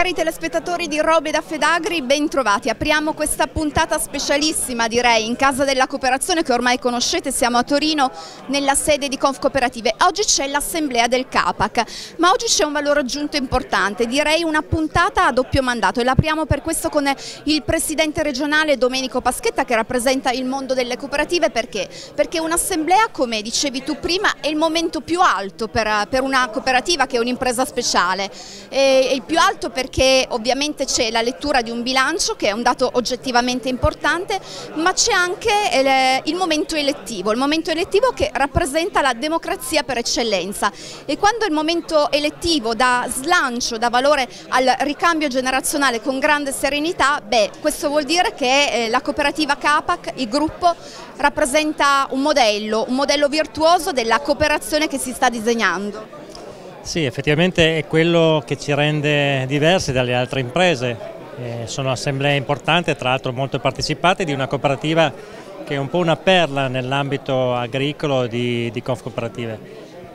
Cari telespettatori di Robe da Fedagri, ben trovati. Apriamo questa puntata specialissima, direi, in Casa della Cooperazione che ormai conoscete, siamo a Torino nella sede di Conf Cooperative. Oggi c'è l'assemblea del CAPAC, ma oggi c'è un valore aggiunto importante, direi una puntata a doppio mandato e l'apriamo per questo con il presidente regionale Domenico Paschetta che rappresenta il mondo delle cooperative perché? Perché un'assemblea, come dicevi tu prima, è il momento più alto per, per una cooperativa che è un'impresa speciale, è il più alto per perché ovviamente c'è la lettura di un bilancio che è un dato oggettivamente importante, ma c'è anche eh, il momento elettivo, il momento elettivo che rappresenta la democrazia per eccellenza e quando il momento elettivo dà slancio, dà valore al ricambio generazionale con grande serenità, beh, questo vuol dire che eh, la cooperativa Capac, il gruppo, rappresenta un modello, un modello virtuoso della cooperazione che si sta disegnando. Sì, effettivamente è quello che ci rende diversi dalle altre imprese. Eh, sono assemblee importanti, tra l'altro molto partecipate, di una cooperativa che è un po' una perla nell'ambito agricolo di, di Conf Cooperative.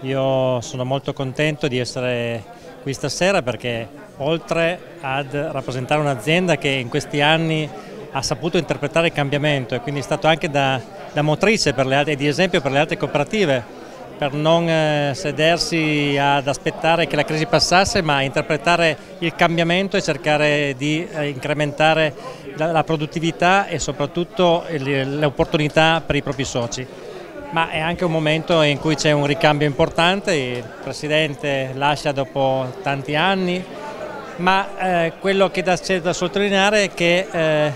Io sono molto contento di essere qui stasera perché oltre ad rappresentare un'azienda che in questi anni ha saputo interpretare il cambiamento e quindi è stato anche da, da motrice e di esempio per le altre cooperative per non eh, sedersi ad aspettare che la crisi passasse ma interpretare il cambiamento e cercare di eh, incrementare la produttività e soprattutto le opportunità per i propri soci. Ma è anche un momento in cui c'è un ricambio importante, il Presidente lascia dopo tanti anni, ma eh, quello che c'è da sottolineare è che eh,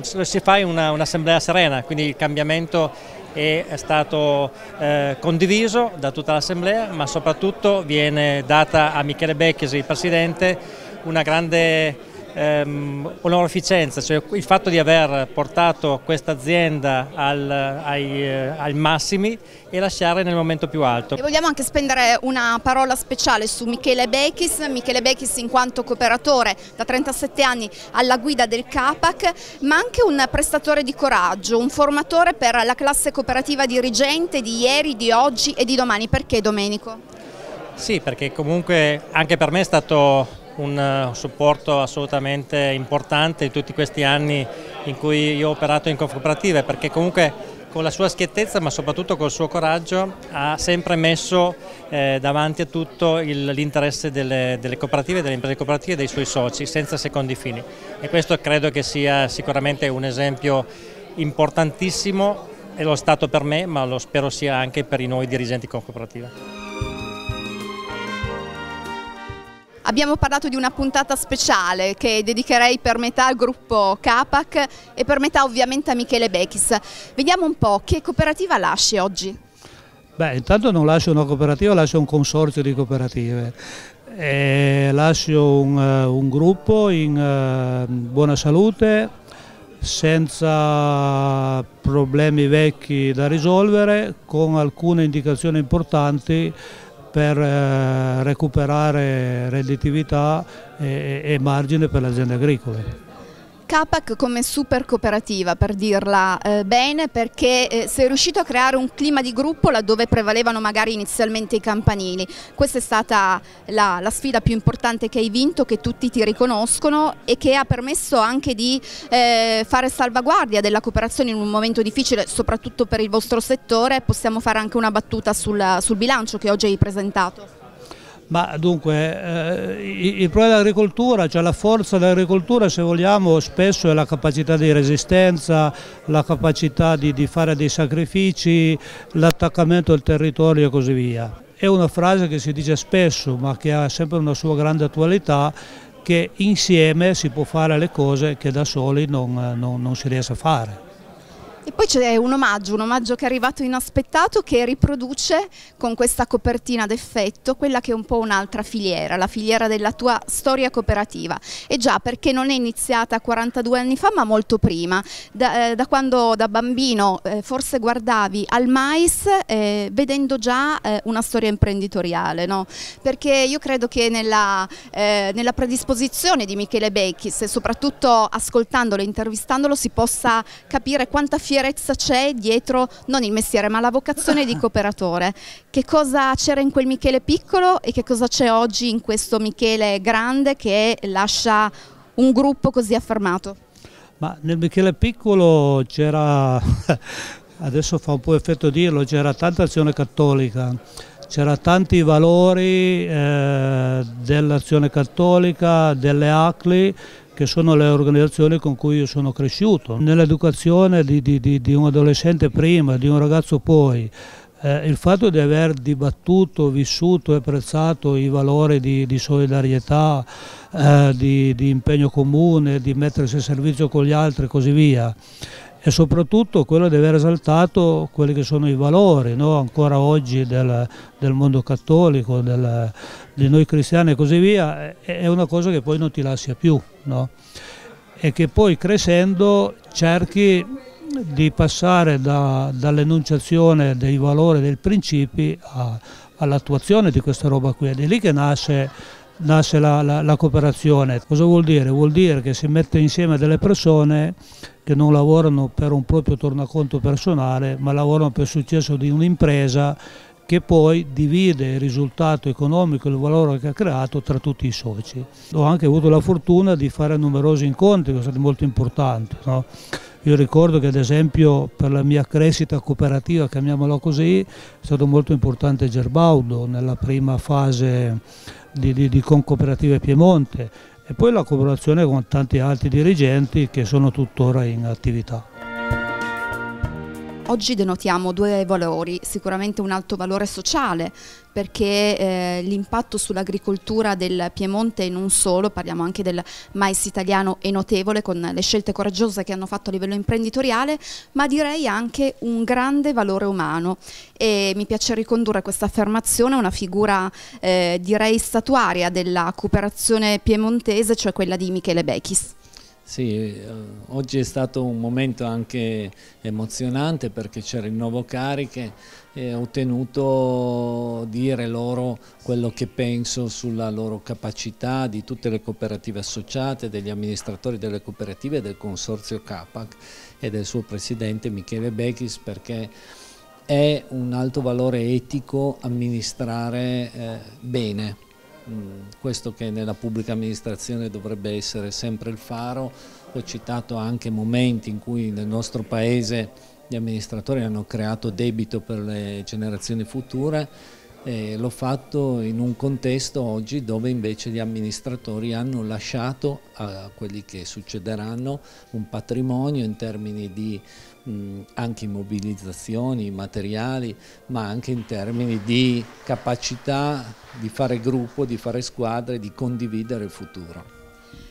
si fa un'assemblea una serena, quindi il cambiamento è stato eh, condiviso da tutta l'Assemblea, ma soprattutto viene data a Michele Becchesi, il Presidente, una grande ehm, onorificenza, cioè il fatto di aver portato questa azienda al, ai, eh, ai, massimi e lasciare nel momento più alto. E vogliamo anche spendere una parola speciale su Michele Bechis, Michele Bechis in quanto cooperatore da 37 anni alla guida del CAPAC, ma anche un prestatore di coraggio, un formatore per la classe cooperativa dirigente di ieri, di oggi e di domani. Perché Domenico? Sì, perché comunque anche per me è stato un eh, supporto assolutamente importante in tutti questi anni in cui io ho operato in cooperative perché comunque con la sua schiettezza ma soprattutto col suo coraggio ha sempre messo eh, davanti a tutto l'interesse delle, delle, cooperative, delle imprese cooperative e dei suoi soci senza secondi fini. E questo credo che sia sicuramente un esempio importantissimo e lo è stato per me ma lo spero sia anche per i noi dirigenti con Abbiamo parlato di una puntata speciale che dedicherei per metà al gruppo Capac e per metà ovviamente a Michele Bechis. Vediamo un po' che cooperativa lasci oggi? Beh, intanto non lascio una cooperativa, lascio un consorzio di cooperative. E lascio un, uh, un gruppo in uh, buona salute, senza problemi vecchi da risolvere, con alcune indicazioni importanti per eh, recuperare redditività e, e margine per le aziende agricole. Capac come super cooperativa per dirla eh, bene perché eh, sei riuscito a creare un clima di gruppo laddove prevalevano magari inizialmente i campanili. Questa è stata la, la, sfida più importante che hai vinto, che tutti ti riconoscono e che ha permesso anche di eh, fare salvaguardia della cooperazione in un momento difficile soprattutto per il vostro settore. Possiamo fare anche una battuta sul, sul bilancio che oggi hai presentato. Ma dunque, eh, il problema dell'agricoltura, cioè la forza dell'agricoltura se vogliamo spesso è la capacità di resistenza, la capacità di, di fare dei sacrifici, l'attaccamento al territorio e così via. È una frase che si dice spesso ma che ha sempre una sua grande attualità che insieme si può fare le cose che da soli non, non, non si riesce a fare. E poi c'è un omaggio, un omaggio che è arrivato inaspettato che riproduce con questa copertina d'effetto quella che è un po' un'altra filiera, la filiera della tua storia cooperativa. E già perché non è iniziata 42 anni fa ma molto prima, da, eh, da quando da bambino eh, forse guardavi al mais eh, vedendo già eh, una storia imprenditoriale, no? perché io credo che nella, eh, nella predisposizione di Michele Becchis e soprattutto ascoltandolo e intervistandolo si possa capire quanta fierezza fierezza c'è dietro non il mestiere ma la vocazione di cooperatore. Che cosa c'era in quel Michele piccolo e che cosa c'è oggi in questo Michele grande che lascia un gruppo così affermato? Ma nel Michele piccolo c'era, adesso fa un po' effetto dirlo, c'era tanta azione cattolica c'era tanti valori eh, dell'azione cattolica, delle ACLI, che sono le organizzazioni con cui io sono cresciuto. Nell'educazione di, di, di, di, un adolescente prima, di un ragazzo poi, eh, il fatto di aver dibattuto, vissuto e apprezzato i valori di, solidarietà, eh, di, impegno comune, di mettersi a servizio con gli altri e così via, e soprattutto quello di aver esaltato quelli che sono i valori no? ancora oggi del, del mondo cattolico, del, di noi cristiani e così via, è una cosa che poi non ti lascia più no? e che poi crescendo cerchi di passare da, dall'enunciazione dei valori, dei principi all'attuazione di questa roba qui, è lì che nasce nasce la, la, la, cooperazione. Cosa vuol dire? Vuol dire che si mette insieme delle persone che non lavorano per un proprio tornaconto personale, ma lavorano per il successo di un'impresa che poi divide il risultato economico e il valore che ha creato tra tutti i soci. Ho anche avuto la fortuna di fare numerosi incontri che sono stati molto importanti. No? Io ricordo che ad esempio per la mia crescita cooperativa, chiamiamola così, è stato molto importante Gerbaudo nella prima fase di, di, di Concooperative Piemonte e poi la collaborazione con tanti altri dirigenti che sono tuttora in attività. Oggi denotiamo due valori, sicuramente un alto valore sociale perché eh, l'impatto sull'agricoltura del Piemonte e non solo, parliamo anche del mais italiano, è notevole con le scelte coraggiose che hanno fatto a livello imprenditoriale, ma direi anche un grande valore umano e mi piace ricondurre questa affermazione a una figura eh, direi statuaria della cooperazione piemontese, cioè quella di Michele Bechis. Sì, eh, oggi è stato un momento anche emozionante perché c'era il nuovo cariche e ho tenuto dire loro quello che penso sulla loro capacità di tutte le cooperative associate, degli amministratori delle cooperative, del consorzio CAPAC e del suo presidente Michele Bechis perché è un alto valore etico amministrare eh, bene questo che nella pubblica amministrazione dovrebbe essere sempre il faro. Ho citato anche momenti in cui nel nostro paese gli amministratori hanno creato debito per le generazioni future e l'ho fatto in un contesto oggi dove invece gli amministratori hanno lasciato a quelli che succederanno un patrimonio in termini di anche immobilizzazioni materiali ma anche in termini di capacità di fare gruppo, di fare squadre, di condividere il futuro.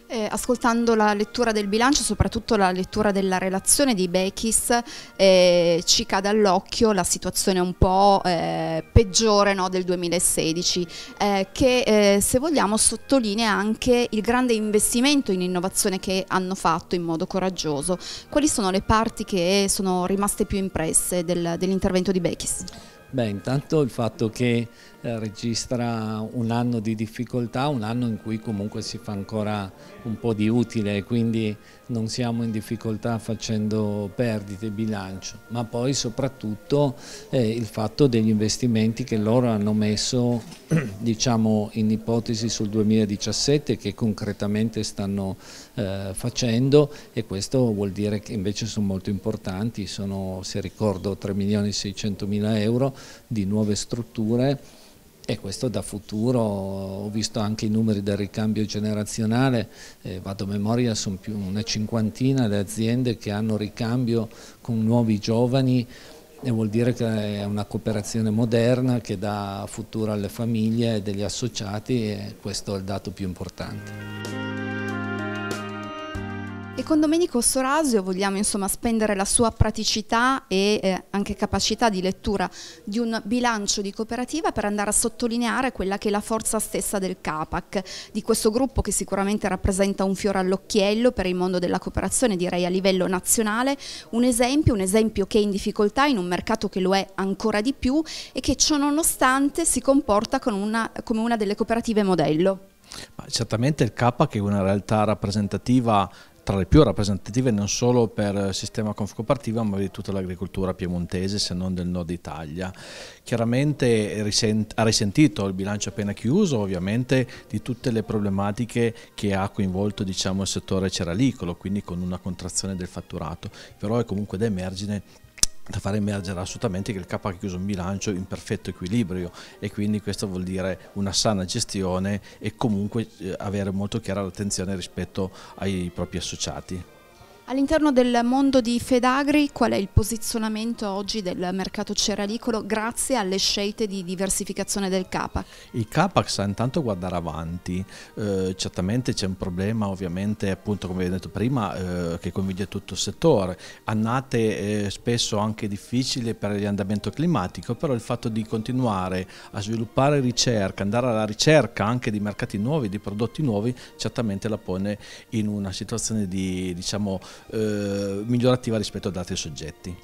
Eh, ascoltando la lettura del bilancio, soprattutto la lettura della relazione di Bechis, eh, ci cade all'occhio la situazione un po' eh, peggiore no, del 2016, eh, che eh, se vogliamo sottolinea anche il grande investimento in innovazione che hanno fatto in modo coraggioso. Quali sono le parti che sono rimaste più impresse del, dell'intervento di Bechis? Beh, intanto il fatto che registra un anno di difficoltà, un anno in cui comunque si fa ancora un po' di utile e quindi non siamo in difficoltà facendo perdite bilancio, ma poi soprattutto eh, il fatto degli investimenti che loro hanno messo diciamo, in ipotesi sul 2017 che concretamente stanno eh, facendo e questo vuol dire che invece sono molto importanti, sono se ricordo 3 milioni e 600 mila euro di nuove strutture e questo da futuro, ho visto anche i numeri del ricambio generazionale, eh, vado a memoria, sono più una cinquantina le aziende che hanno ricambio con nuovi giovani e vuol dire che è una cooperazione moderna che dà futuro alle famiglie e degli associati e questo è il dato più importante. E con Domenico Sorasio vogliamo insomma spendere la sua praticità e eh, anche capacità di lettura di un bilancio di cooperativa per andare a sottolineare quella che è la forza stessa del CAPAC, di questo gruppo che sicuramente rappresenta un fiore all'occhiello per il mondo della cooperazione, direi a livello nazionale, un esempio, un esempio che è in difficoltà in un mercato che lo è ancora di più e che ciò nonostante si comporta una, come una delle cooperative modello. Ma certamente il CAPAC è una realtà rappresentativa tra le più rappresentative non solo per sistema confcooperativa ma di tutta l'agricoltura piemontese se non del nord Italia. Chiaramente ha risentito il bilancio appena chiuso ovviamente di tutte le problematiche che ha coinvolto diciamo, il settore ceralicolo, quindi con una contrazione del fatturato, però è comunque da emergere da far emergere assolutamente che il capo ha chiuso un bilancio in perfetto equilibrio e quindi questo vuol dire una sana gestione e comunque eh, avere molto chiara l'attenzione rispetto ai propri associati. All'interno del mondo di Fedagri qual è il posizionamento oggi del mercato cerealicolo grazie alle scelte di diversificazione del CAPAC? Il CAPAC sa intanto guardare avanti, eh, certamente c'è un problema ovviamente appunto come vi ho detto prima eh, che coinvolge tutto il settore, annate eh, spesso anche difficili per l'andamento climatico, però il fatto di continuare a sviluppare ricerca, andare alla ricerca anche di mercati nuovi, di prodotti nuovi, certamente la pone in una situazione di diciamo eh, migliorativa rispetto ad altri soggetti.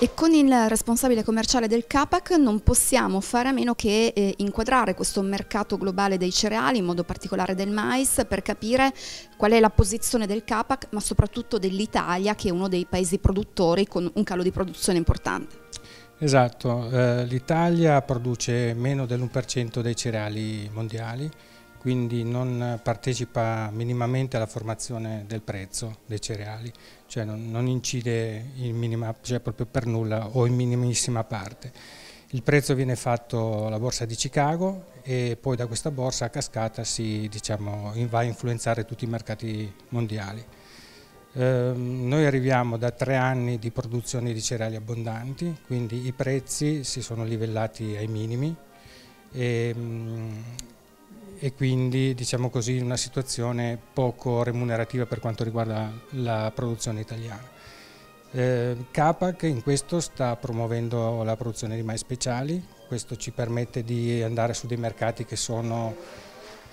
E con il responsabile commerciale del CAPAC non possiamo fare a meno che eh, inquadrare questo mercato globale dei cereali, in modo particolare del mais, per capire qual è la posizione del CAPAC, ma soprattutto dell'Italia, che è uno dei paesi produttori con un calo di produzione importante. Esatto, eh, l'Italia produce meno dell'1% dei cereali mondiali, quindi non partecipa minimamente alla formazione del prezzo dei cereali, cioè non, non incide in minima, cioè proprio per nulla o in minimissima parte. Il prezzo viene fatto alla borsa di Chicago e poi da questa borsa a cascata si diciamo, va a influenzare tutti i mercati mondiali. Eh, noi arriviamo da tre anni di produzione di cereali abbondanti, quindi i prezzi si sono livellati ai minimi e, e quindi diciamo così in una situazione poco remunerativa per quanto riguarda la produzione italiana. Eh, Capac in questo sta promuovendo la produzione di mais speciali, questo ci permette di andare su dei mercati che sono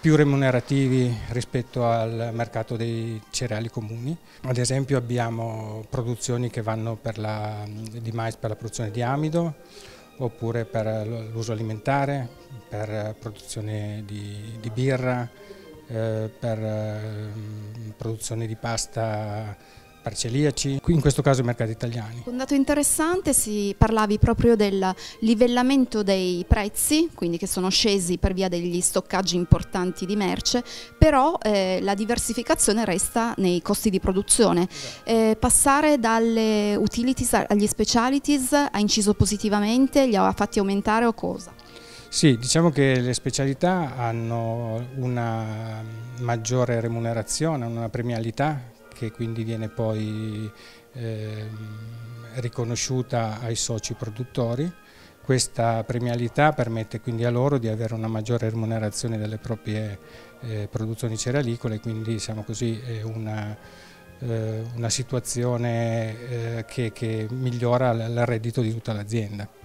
più remunerativi rispetto al mercato dei cereali comuni. Ad esempio abbiamo produzioni che vanno la, di mais per la produzione di amido, oppure per l'uso alimentare, per produzione di, di birra, eh, per eh, produzione di pasta per celiaci, in questo caso i mercati italiani. Un dato interessante, si parlavi proprio del livellamento dei prezzi, quindi che sono scesi per via degli stoccaggi importanti di merce, però eh, la diversificazione resta nei costi di produzione. Eh, passare dalle utilities agli specialities ha inciso positivamente, li ha fatti aumentare o cosa? Sì, diciamo che le specialità hanno una maggiore remunerazione, una premialità che quindi viene poi eh, riconosciuta ai soci produttori. Questa premialità permette quindi a loro di avere una maggiore remunerazione delle proprie eh, produzioni cerealicole, quindi diciamo così, è una, eh, una situazione eh, che, che migliora il reddito di tutta l'azienda.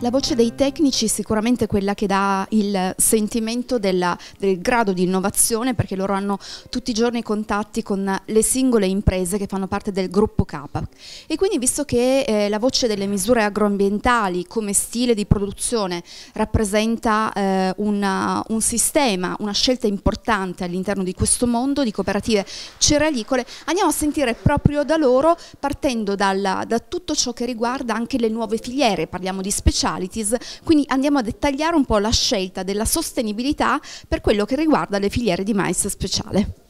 La voce dei tecnici è sicuramente quella che dà il sentimento della, del grado di innovazione perché loro hanno tutti i giorni contatti con le singole imprese che fanno parte del gruppo CAPA e quindi visto che eh, la voce delle misure agroambientali come stile di produzione rappresenta eh, una, un sistema, una scelta importante all'interno di questo mondo di cooperative cerealicole, andiamo a sentire proprio da loro partendo dalla, da tutto ciò che riguarda anche le nuove filiere, parliamo di speciali specialities, quindi andiamo a dettagliare un po' la scelta della sostenibilità per quello che riguarda le filiere di mais speciale.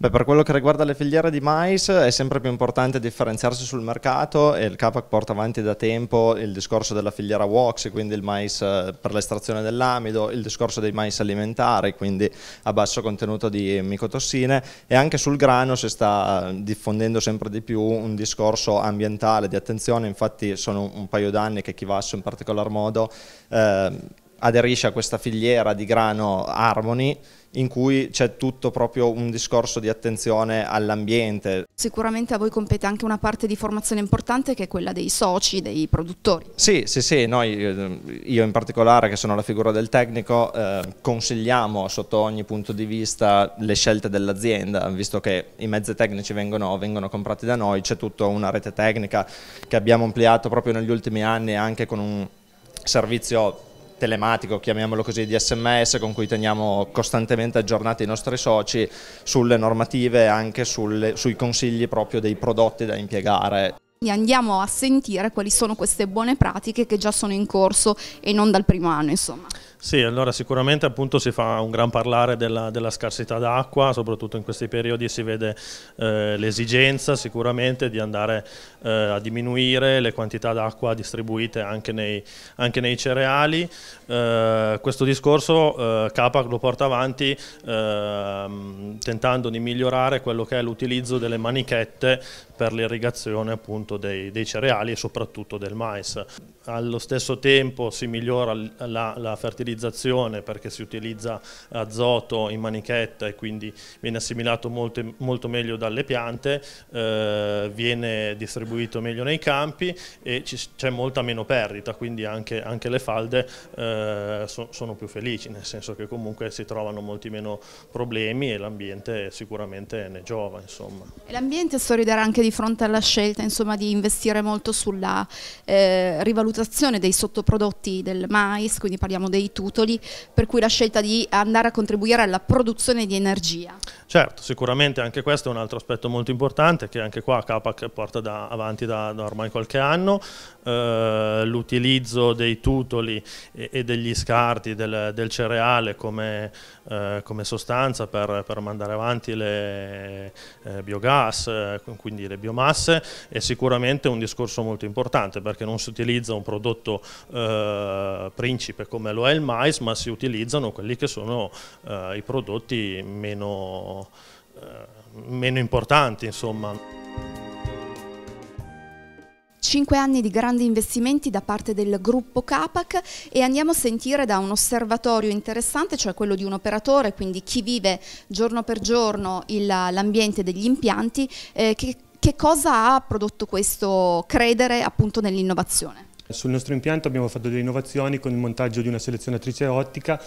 Beh, per quello che riguarda le filiere di mais è sempre più importante differenziarsi sul mercato e il CAPAC porta avanti da tempo il discorso della filiera WOX, quindi il mais eh, per l'estrazione dell'amido, il discorso dei mais alimentari, quindi a basso contenuto di micotossine. E anche sul grano si sta eh, diffondendo sempre di più un discorso ambientale di attenzione, infatti sono un paio d'anni che Chivasso in particolar modo eh, aderisce a questa filiera di grano Harmony in cui c'è tutto proprio un discorso di attenzione all'ambiente. Sicuramente a voi compete anche una parte di formazione importante che è quella dei soci, dei produttori. Sì, sì, sì, noi, eh, io in particolare che sono la figura del tecnico, eh, consigliamo sotto ogni punto di vista le scelte dell'azienda, visto che i mezzi tecnici vengono, vengono comprati da noi, c'è tutta una rete tecnica che abbiamo ampliato proprio negli ultimi anni anche con un servizio telematico, chiamiamolo così, di sms con cui teniamo costantemente aggiornati i nostri soci sulle normative e anche sulle, sui consigli proprio dei prodotti da impiegare. Andiamo a sentire quali sono queste buone pratiche che già sono in corso e non dal primo anno insomma. Sì, allora sicuramente appunto si fa un gran parlare della, della scarsità d'acqua, soprattutto in questi periodi si vede eh, l'esigenza sicuramente di andare eh, a diminuire le quantità d'acqua distribuite anche nei, anche nei cereali. Eh, questo discorso eh, CAPAC lo porta avanti ehm, tentando di migliorare quello che è l'utilizzo delle manichette per l'irrigazione appunto dei, dei, cereali e soprattutto del mais. Allo stesso tempo si migliora la, la fertilizzazione perché si utilizza azoto in manichetta e quindi viene assimilato molto, molto meglio dalle piante, eh, viene distribuito meglio nei campi e c'è molta meno perdita, quindi anche, anche le falde eh, so, sono più felici, nel senso che comunque si trovano molti meno problemi e l'ambiente sicuramente ne giova. L'ambiente sorriderà anche di fronte alla scelta insomma, di investire molto sulla eh, rivalutazione dei sottoprodotti del mais, quindi parliamo dei tutoli, per cui la scelta di andare a contribuire alla produzione di energia. Certo, sicuramente anche questo è un altro aspetto molto importante che anche qua Capac porta da, avanti da, da, ormai qualche anno, eh, l'utilizzo dei tutoli e, e degli scarti del, del cereale come, eh, come sostanza per, per, mandare avanti le eh, biogas, eh, quindi le biomasse, è sicuramente un discorso molto importante perché non si utilizza un prodotto eh, principe come lo è il mais, ma si utilizzano quelli che sono eh, i prodotti meno eh, meno importanti insomma. Cinque anni di grandi investimenti da parte del gruppo Capac e andiamo a sentire da un osservatorio interessante, cioè quello di un operatore, quindi chi vive giorno per giorno l'ambiente degli impianti, eh, che, che cosa ha prodotto questo credere appunto nell'innovazione. Sul nostro impianto abbiamo fatto delle innovazioni con il montaggio di una selezionatrice ottica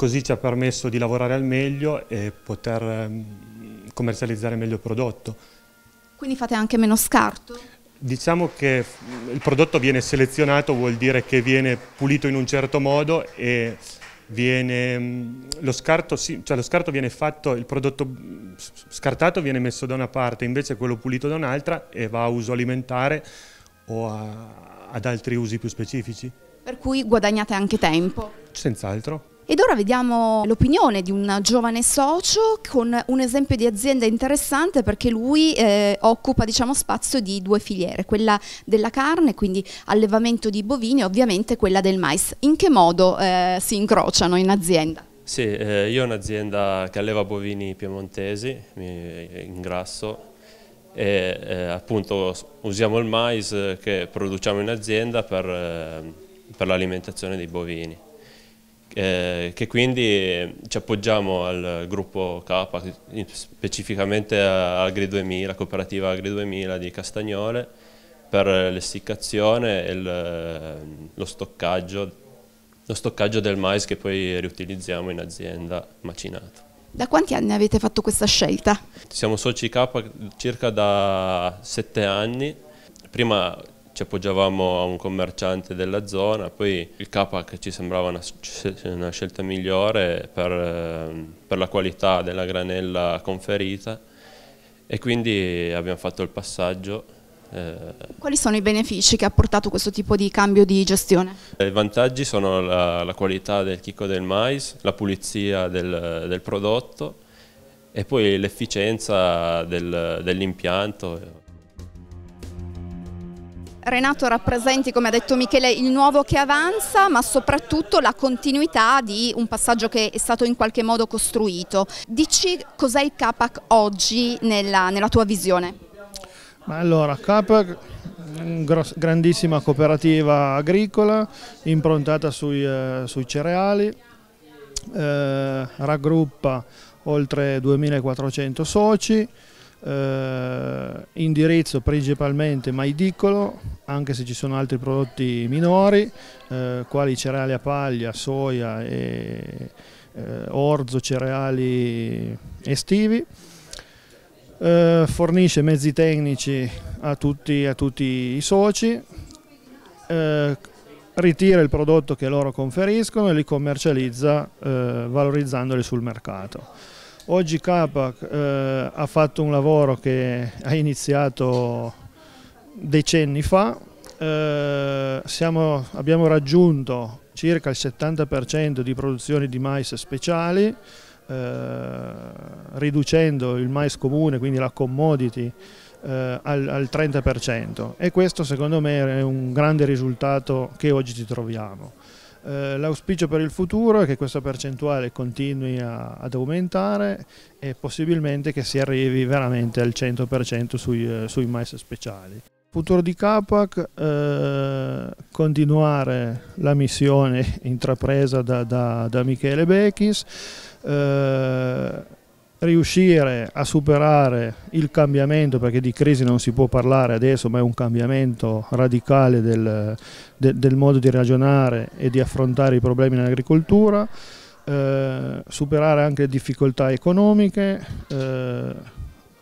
così ci ha permesso di lavorare al meglio e poter ehm, commercializzare meglio il prodotto. Quindi fate anche meno scarto? Diciamo che il prodotto viene selezionato, vuol dire che viene pulito in un certo modo e viene, mm, lo, scarto, sì, cioè lo scarto viene fatto, il prodotto scartato viene messo da una parte, invece quello pulito da un'altra e va a uso alimentare o a, ad altri usi più specifici. Per cui guadagnate anche tempo? Senz'altro. Ed ora vediamo l'opinione di un giovane socio con un esempio di azienda interessante perché lui eh, occupa diciamo, spazio di due filiere, quella della carne, quindi allevamento di bovini e ovviamente quella del mais. In che modo eh, si incrociano in azienda? Sì, eh, io ho un'azienda che alleva bovini piemontesi, in grasso, e eh, appunto usiamo il mais che produciamo in azienda per, eh, per l'alimentazione dei bovini eh, che quindi ci appoggiamo al gruppo K, specificamente Agri 2000, cooperativa Agri 2000 di Castagnole, per l'essiccazione e lo stoccaggio, lo stoccaggio del mais che poi riutilizziamo in azienda macinato. Da quanti anni avete fatto questa scelta? Siamo soci K circa da sette anni. Prima ci appoggiavamo a un commerciante della zona, poi il Capac ci sembrava una, una scelta migliore per, per, la qualità della granella conferita e quindi abbiamo fatto il passaggio. Eh. Quali sono i benefici che ha portato questo tipo di cambio di gestione? I vantaggi sono la, la qualità del chicco del mais, la pulizia del, del prodotto e poi l'efficienza del, dell'impianto. Renato rappresenti, come ha detto Michele, il nuovo che avanza, ma soprattutto la continuità di un passaggio che è stato in qualche modo costruito. Dici cos'è il CAPAC oggi nella, nella tua visione? Ma allora, CAPAC grandissima cooperativa agricola improntata sui, eh, sui cereali, eh, raggruppa oltre 2400 soci, eh, indirizzo principalmente maidicolo, anche se ci sono altri prodotti minori, eh, quali cereali a paglia, soia e eh, orzo, cereali estivi. Eh, fornisce mezzi tecnici a tutti, a tutti i soci, eh, ritira il prodotto che loro conferiscono e li commercializza eh, valorizzandoli sul mercato. Oggi Capac eh, ha fatto un lavoro che ha iniziato decenni fa, eh, siamo, abbiamo raggiunto circa il 70% di produzioni di mais speciali, eh, riducendo il mais comune, quindi la commodity, eh, al, al 30% e questo secondo me è un grande risultato che oggi ci troviamo. Eh, l'auspicio per il futuro è che questa percentuale continui a, ad aumentare e possibilmente che si arrivi veramente al 100% sui, eh, sui mais speciali. Futuro di Capac, eh, continuare la missione intrapresa da, da, da Michele Bechis, eh, riuscire a superare il cambiamento, perché di crisi non si può parlare adesso, ma è un cambiamento radicale del, de, del modo di ragionare e di affrontare i problemi nell'agricoltura, eh, superare anche le difficoltà economiche, eh,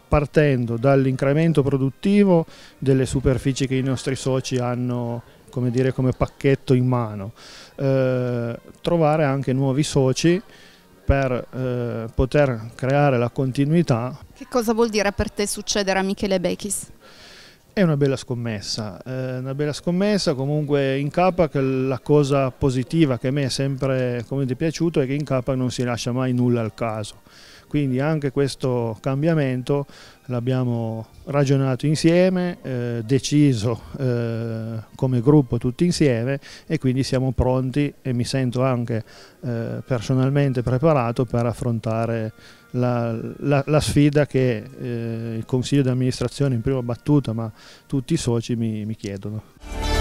partendo dall'incremento produttivo delle superfici che i nostri soci hanno come, dire, come pacchetto in mano, eh, trovare anche nuovi soci per eh, poter creare la continuità. Che cosa vuol dire per te succedere a Michele Bechis? È una bella scommessa, eh, una bella scommessa, comunque in Capac la cosa positiva che a me è sempre come piaciuto è che in Capac non si lascia mai nulla al caso quindi anche questo cambiamento l'abbiamo ragionato insieme, eh, deciso eh, come gruppo tutti insieme e quindi siamo pronti e mi sento anche eh, personalmente preparato per affrontare la, la, la sfida che eh, il Consiglio di amministrazione in prima battuta ma tutti i soci mi, mi chiedono.